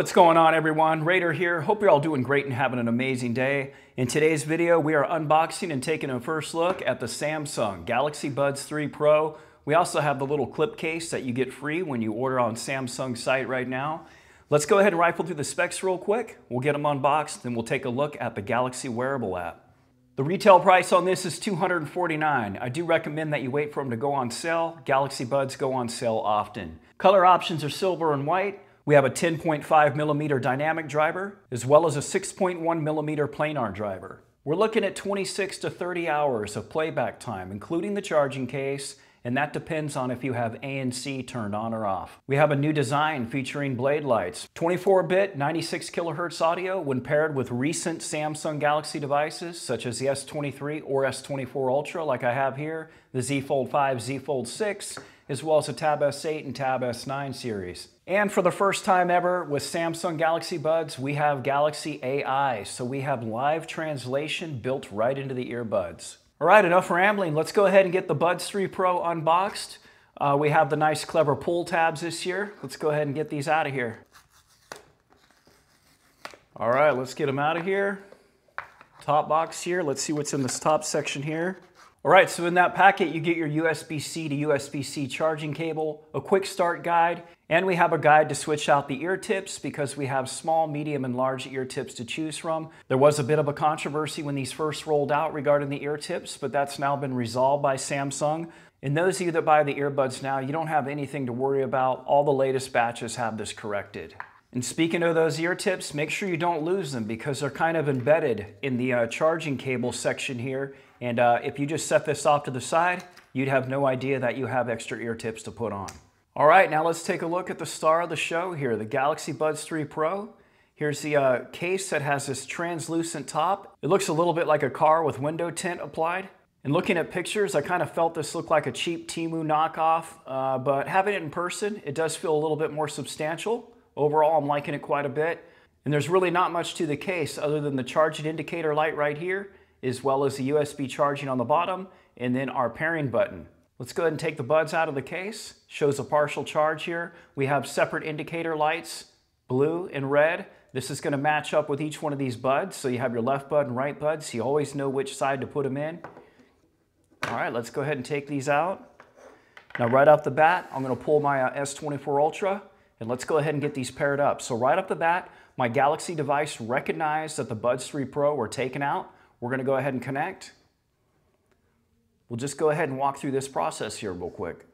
What's going on everyone? Rader here. Hope you're all doing great and having an amazing day. In today's video, we are unboxing and taking a first look at the Samsung Galaxy Buds 3 Pro. We also have the little clip case that you get free when you order on Samsung's site right now. Let's go ahead and rifle through the specs real quick. We'll get them unboxed, then we'll take a look at the Galaxy Wearable app. The retail price on this is 249. I do recommend that you wait for them to go on sale. Galaxy Buds go on sale often. Color options are silver and white. We have a 10.5 millimeter dynamic driver, as well as a 6.1 millimeter planar driver. We're looking at 26 to 30 hours of playback time, including the charging case, and that depends on if you have ANC turned on or off. We have a new design featuring blade lights, 24-bit 96 kilohertz audio when paired with recent Samsung Galaxy devices such as the S23 or S24 Ultra like I have here, the Z Fold 5, Z Fold 6, as well as the Tab S8 and Tab S9 series. And for the first time ever with Samsung Galaxy Buds, we have Galaxy AI, so we have live translation built right into the earbuds. All right, enough rambling. Let's go ahead and get the Buds 3 Pro unboxed. Uh, we have the nice clever pull tabs this year. Let's go ahead and get these out of here. All right, let's get them out of here. Top box here. Let's see what's in this top section here. All right, so in that packet, you get your USB-C to USB-C charging cable, a quick start guide, and we have a guide to switch out the ear tips because we have small, medium, and large ear tips to choose from. There was a bit of a controversy when these first rolled out regarding the ear tips, but that's now been resolved by Samsung. And those of you that buy the earbuds now, you don't have anything to worry about. All the latest batches have this corrected. And speaking of those ear tips, make sure you don't lose them because they're kind of embedded in the uh, charging cable section here and uh, if you just set this off to the side, you'd have no idea that you have extra ear tips to put on. All right, now let's take a look at the star of the show here, the Galaxy Buds 3 Pro. Here's the uh, case that has this translucent top. It looks a little bit like a car with window tint applied. And looking at pictures, I kind of felt this looked like a cheap Temu knockoff, uh, but having it in person, it does feel a little bit more substantial. Overall, I'm liking it quite a bit. And there's really not much to the case other than the charging indicator light right here as well as the USB charging on the bottom, and then our pairing button. Let's go ahead and take the buds out of the case. Shows a partial charge here. We have separate indicator lights, blue and red. This is gonna match up with each one of these buds. So you have your left bud and right bud, so you always know which side to put them in. All right, let's go ahead and take these out. Now right off the bat, I'm gonna pull my uh, S24 Ultra and let's go ahead and get these paired up. So right off the bat, my Galaxy device recognized that the Buds 3 Pro were taken out. We're going to go ahead and connect. We'll just go ahead and walk through this process here real quick.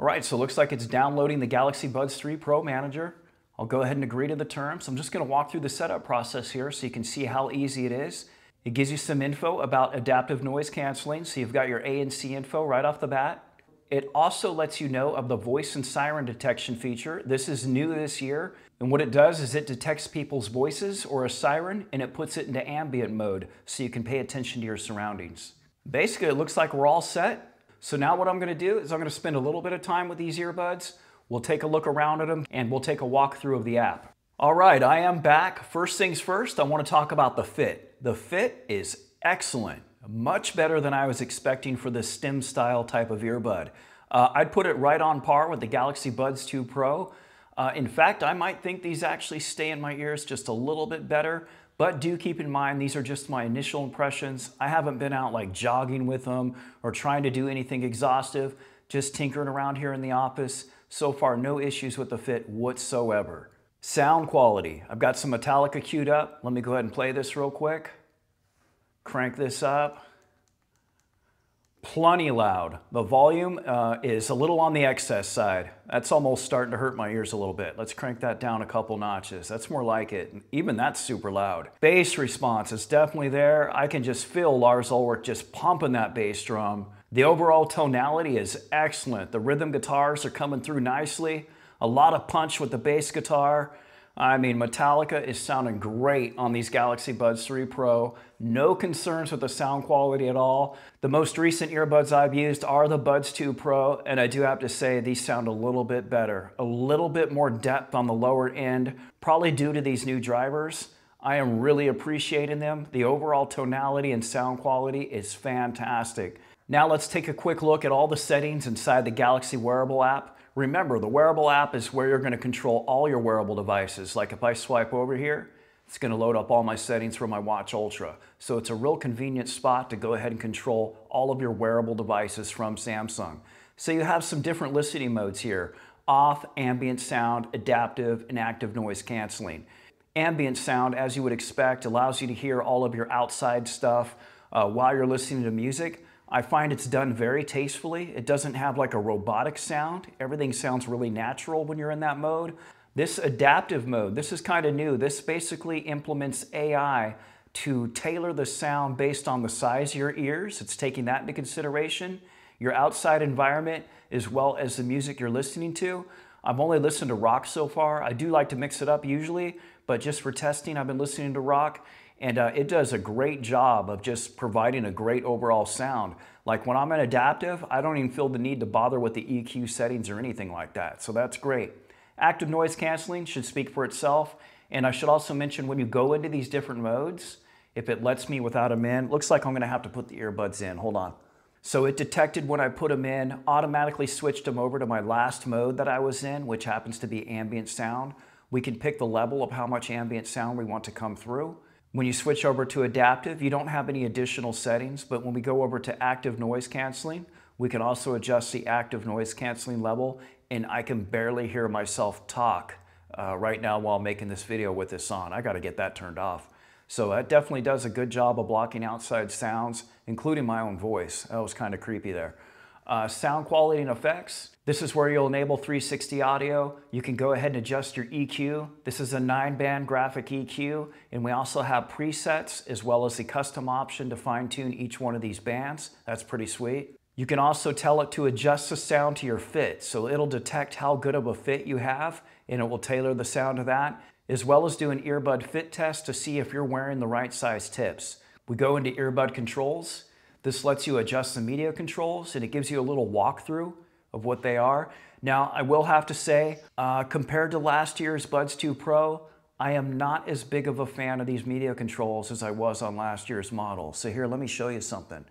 All right, so it looks like it's downloading the Galaxy Buds 3 Pro Manager. I'll go ahead and agree to the terms. I'm just gonna walk through the setup process here so you can see how easy it is. It gives you some info about adaptive noise canceling. So you've got your ANC info right off the bat. It also lets you know of the voice and siren detection feature. This is new this year. And what it does is it detects people's voices or a siren and it puts it into ambient mode so you can pay attention to your surroundings. Basically, it looks like we're all set. So now what I'm gonna do is I'm gonna spend a little bit of time with these earbuds. We'll take a look around at them and we'll take a walkthrough of the app. All right, I am back. First things first, I wanna talk about the fit. The fit is excellent. Much better than I was expecting for this stem style type of earbud. Uh, I'd put it right on par with the Galaxy Buds 2 Pro. Uh, in fact, I might think these actually stay in my ears just a little bit better, but do keep in mind these are just my initial impressions. I haven't been out like jogging with them or trying to do anything exhaustive, just tinkering around here in the office. So far, no issues with the fit whatsoever. Sound quality. I've got some Metallica queued up. Let me go ahead and play this real quick crank this up. Plenty loud. The volume uh, is a little on the excess side. That's almost starting to hurt my ears a little bit. Let's crank that down a couple notches. That's more like it. Even that's super loud. Bass response is definitely there. I can just feel Lars Ulrich just pumping that bass drum. The overall tonality is excellent. The rhythm guitars are coming through nicely. A lot of punch with the bass guitar. I mean, Metallica is sounding great on these Galaxy Buds 3 Pro. No concerns with the sound quality at all. The most recent earbuds I've used are the Buds 2 Pro, and I do have to say these sound a little bit better. A little bit more depth on the lower end, probably due to these new drivers. I am really appreciating them. The overall tonality and sound quality is fantastic. Now let's take a quick look at all the settings inside the Galaxy Wearable app. Remember, the Wearable app is where you're going to control all your wearable devices. Like if I swipe over here, it's going to load up all my settings for my Watch Ultra. So it's a real convenient spot to go ahead and control all of your wearable devices from Samsung. So you have some different listening modes here. Off, ambient sound, adaptive, and active noise canceling. Ambient sound, as you would expect, allows you to hear all of your outside stuff uh, while you're listening to music. I find it's done very tastefully. It doesn't have like a robotic sound. Everything sounds really natural when you're in that mode. This adaptive mode, this is kind of new. This basically implements AI to tailor the sound based on the size of your ears. It's taking that into consideration, your outside environment, as well as the music you're listening to. I've only listened to rock so far. I do like to mix it up usually, but just for testing, I've been listening to rock, and uh, it does a great job of just providing a great overall sound. Like when I'm in adaptive, I don't even feel the need to bother with the EQ settings or anything like that, so that's great. Active noise canceling should speak for itself. And I should also mention when you go into these different modes, if it lets me without them in, looks like I'm gonna have to put the earbuds in, hold on. So it detected when I put them in, automatically switched them over to my last mode that I was in, which happens to be ambient sound. We can pick the level of how much ambient sound we want to come through. When you switch over to adaptive, you don't have any additional settings, but when we go over to active noise canceling, we can also adjust the active noise canceling level and I can barely hear myself talk uh, right now while making this video with this on. I got to get that turned off. So that definitely does a good job of blocking outside sounds, including my own voice. That was kind of creepy there. Uh, sound quality and effects. This is where you'll enable 360 audio. You can go ahead and adjust your EQ. This is a nine band graphic EQ, and we also have presets as well as the custom option to fine tune each one of these bands. That's pretty sweet. You can also tell it to adjust the sound to your fit. So it'll detect how good of a fit you have and it will tailor the sound to that, as well as do an earbud fit test to see if you're wearing the right size tips. We go into earbud controls. This lets you adjust the media controls and it gives you a little walkthrough of what they are. Now, I will have to say, uh, compared to last year's Buds 2 Pro, I am not as big of a fan of these media controls as I was on last year's model. So here, let me show you something.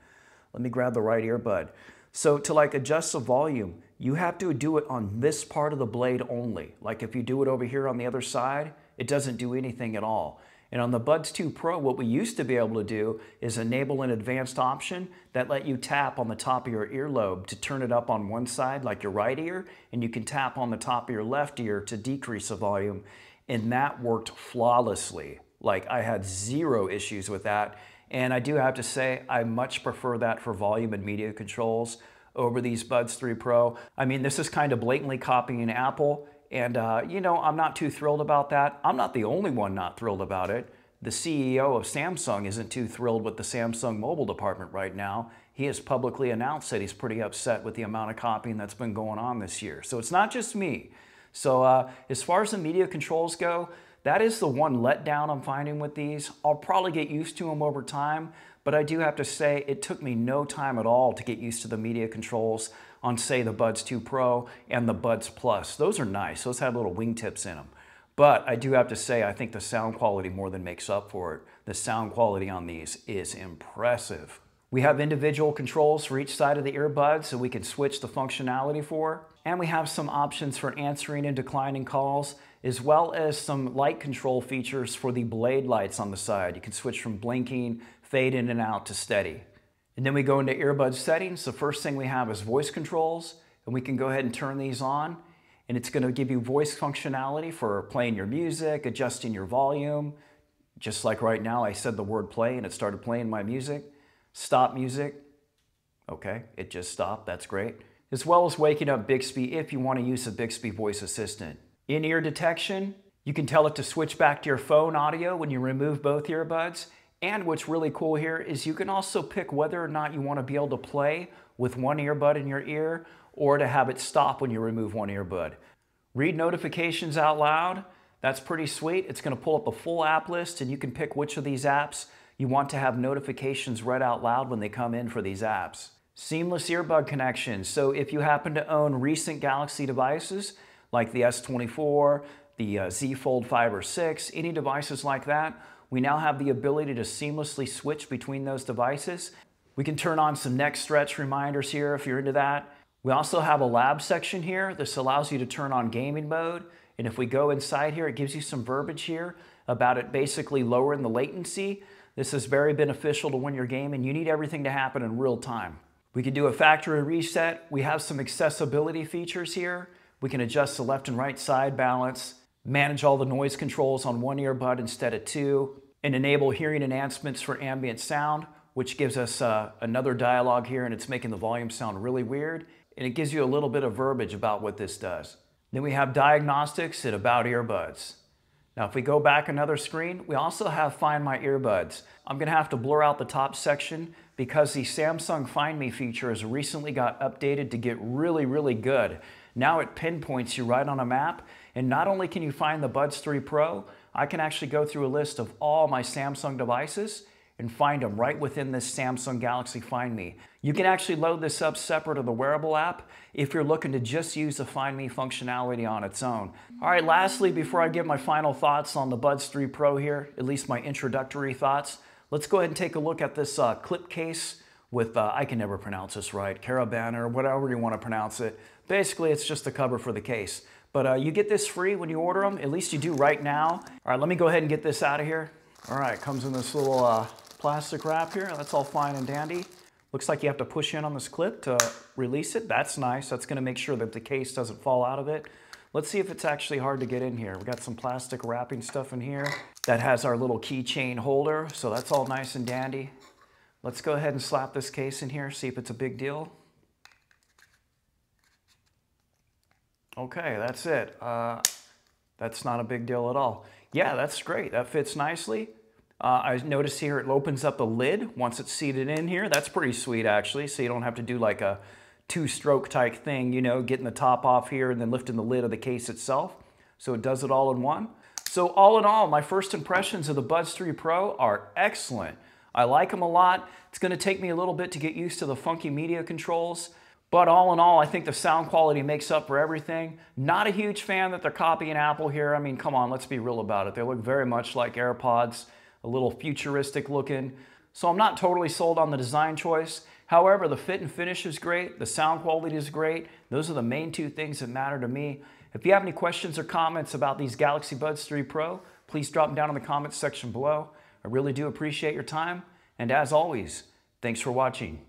Let me grab the right earbud. So to like adjust the volume, you have to do it on this part of the blade only. Like if you do it over here on the other side, it doesn't do anything at all. And on the Buds 2 Pro, what we used to be able to do is enable an advanced option that let you tap on the top of your earlobe to turn it up on one side, like your right ear, and you can tap on the top of your left ear to decrease the volume. And that worked flawlessly. Like I had zero issues with that. And I do have to say, I much prefer that for volume and media controls over these Buds 3 Pro. I mean, this is kind of blatantly copying Apple. And, uh, you know, I'm not too thrilled about that. I'm not the only one not thrilled about it. The CEO of Samsung isn't too thrilled with the Samsung mobile department right now. He has publicly announced that he's pretty upset with the amount of copying that's been going on this year. So it's not just me. So uh, as far as the media controls go, that is the one letdown I'm finding with these. I'll probably get used to them over time, but I do have to say it took me no time at all to get used to the media controls on say the Buds 2 Pro and the Buds Plus. Those are nice. Those have little wingtips in them. But I do have to say, I think the sound quality more than makes up for it. The sound quality on these is impressive. We have individual controls for each side of the earbuds so we can switch the functionality for. And we have some options for answering and declining calls as well as some light control features for the blade lights on the side. You can switch from blinking, fade in and out to steady. And then we go into earbud settings. The first thing we have is voice controls, and we can go ahead and turn these on. And it's gonna give you voice functionality for playing your music, adjusting your volume. Just like right now, I said the word play and it started playing my music. Stop music. Okay, it just stopped, that's great. As well as waking up Bixby if you wanna use the Bixby voice assistant. In-ear detection, you can tell it to switch back to your phone audio when you remove both earbuds. And what's really cool here is you can also pick whether or not you want to be able to play with one earbud in your ear or to have it stop when you remove one earbud. Read notifications out loud. That's pretty sweet. It's going to pull up a full app list and you can pick which of these apps you want to have notifications read out loud when they come in for these apps. Seamless earbud connection. So if you happen to own recent Galaxy devices, like the S24, the uh, Z Fold 5 or 6, any devices like that, we now have the ability to seamlessly switch between those devices. We can turn on some neck stretch reminders here if you're into that. We also have a lab section here. This allows you to turn on gaming mode. And if we go inside here, it gives you some verbiage here about it basically lowering the latency. This is very beneficial to when you're gaming. You need everything to happen in real time. We can do a factory reset. We have some accessibility features here. We can adjust the left and right side balance, manage all the noise controls on one earbud instead of two, and enable hearing enhancements for ambient sound, which gives us uh, another dialogue here and it's making the volume sound really weird. And it gives you a little bit of verbiage about what this does. Then we have diagnostics and about earbuds. Now if we go back another screen, we also have Find My Earbuds. I'm gonna have to blur out the top section because the Samsung Find Me feature has recently got updated to get really, really good. Now it pinpoints you right on a map, and not only can you find the Buds 3 Pro, I can actually go through a list of all my Samsung devices and find them right within this Samsung Galaxy Find Me. You can actually load this up separate of the wearable app if you're looking to just use the Find Me functionality on its own. All right, lastly, before I give my final thoughts on the Buds 3 Pro here, at least my introductory thoughts, let's go ahead and take a look at this uh, clip case with, uh, I can never pronounce this right, Caravan or whatever you want to pronounce it. Basically, it's just a cover for the case. But uh, you get this free when you order them, at least you do right now. All right, let me go ahead and get this out of here. All right, comes in this little uh, plastic wrap here. That's all fine and dandy. Looks like you have to push in on this clip to release it. That's nice. That's gonna make sure that the case doesn't fall out of it. Let's see if it's actually hard to get in here. We got some plastic wrapping stuff in here that has our little keychain holder. So that's all nice and dandy. Let's go ahead and slap this case in here, see if it's a big deal. Okay, that's it. Uh, that's not a big deal at all. Yeah, that's great. That fits nicely. Uh, I notice here it opens up the lid once it's seated in here. That's pretty sweet actually, so you don't have to do like a two-stroke type thing, you know, getting the top off here and then lifting the lid of the case itself. So it does it all in one. So all in all, my first impressions of the Buds 3 Pro are excellent. I like them a lot. It's gonna take me a little bit to get used to the funky media controls. But all in all, I think the sound quality makes up for everything. Not a huge fan that they're copying Apple here. I mean, come on, let's be real about it. They look very much like AirPods, a little futuristic looking. So I'm not totally sold on the design choice. However, the fit and finish is great. The sound quality is great. Those are the main two things that matter to me. If you have any questions or comments about these Galaxy Buds 3 Pro, please drop them down in the comments section below. I really do appreciate your time. And as always, thanks for watching.